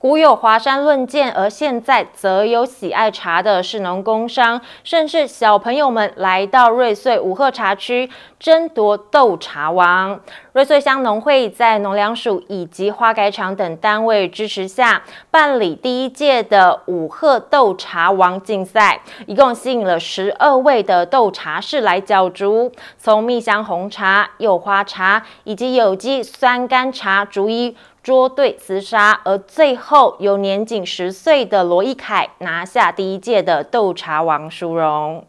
古有华山论剑，而现在则有喜爱茶的士农工商，甚至小朋友们来到瑞穗五鹤茶区争夺斗茶王。瑞穗乡农会在农粮署以及花改厂等单位支持下，办理第一届的五鹤斗茶王竞赛，一共吸引了十二位的斗茶士来角逐，从蜜香红茶、柚花茶以及有机酸甘茶逐一。捉对厮杀，而最后由年仅十岁的罗一凯拿下第一届的斗茶王殊荣。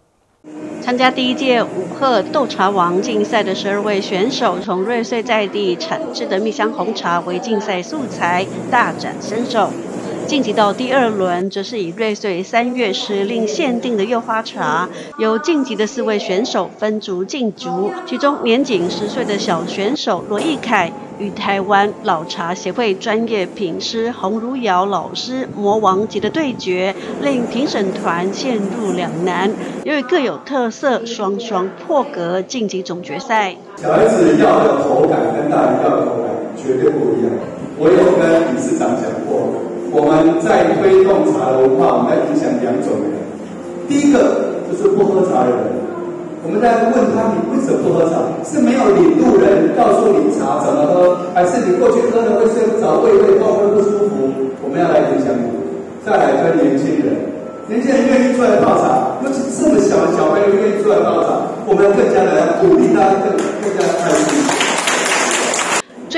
参加第一届五鹤斗茶王竞赛的十二位选手，从瑞穗在地产制的蜜香红茶为竞赛素材，大展身手。晋级到第二轮，则是以瑞穗三月时令限定的柚花茶，由晋级的四位选手分组竞逐。其中年仅十岁的小选手罗义凯与台湾老茶协会专业品师洪如瑶老师魔王级的对决，令评审团陷入两难。由于各有特色，双双破格晋级总决赛感跟大人要的口感绝对不一样。我有跟理事长讲过。我们在推动茶的文化，我们要影响两种人。第一个就是不喝茶的人，我们在问他你为什么不喝茶？是没有领路人告诉你茶怎么喝，还是你过去喝了会睡不着、胃会痛、会不舒服？我们要来影响你。再来跟年轻人，年轻人愿意出来泡茶，尤其这么小的小朋友愿意出来泡茶，我们要更加的鼓励他，更更加开心。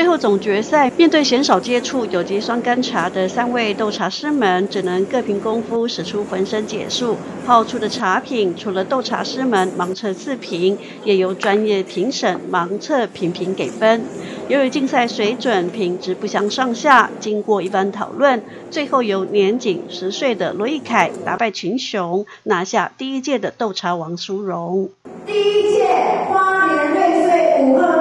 最后总决赛，面对鲜少接触有机酸甘茶的三位斗茶师们，只能各凭功夫使出浑身解数。泡出的茶品，除了斗茶师们盲测自评，也由专业评审盲测评评给分。由于竞赛水准品质不相上下，经过一番讨论，最后由年仅十岁的罗义凯打败群雄，拿下第一届的斗茶王殊荣。第一届花莲瑞穗五个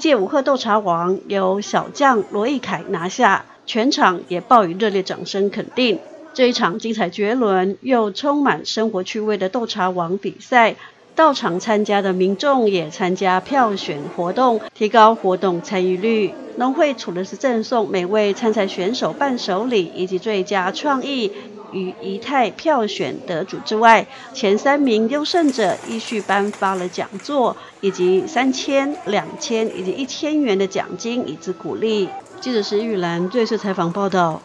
届五鹤斗茶王由小将罗义凯拿下，全场也报以热烈掌声肯定。这一场精彩绝伦又充满生活趣味的斗茶王比赛，到场参加的民众也参加票选活动，提高活动参与率。农会除了是赠送每位参赛选手伴手礼以及最佳创意与仪态票选得主之外，前三名优胜者依序颁发了讲座，以及三千、两千以及一千元的奖金以资鼓励。记者石玉兰瑞士采访报道。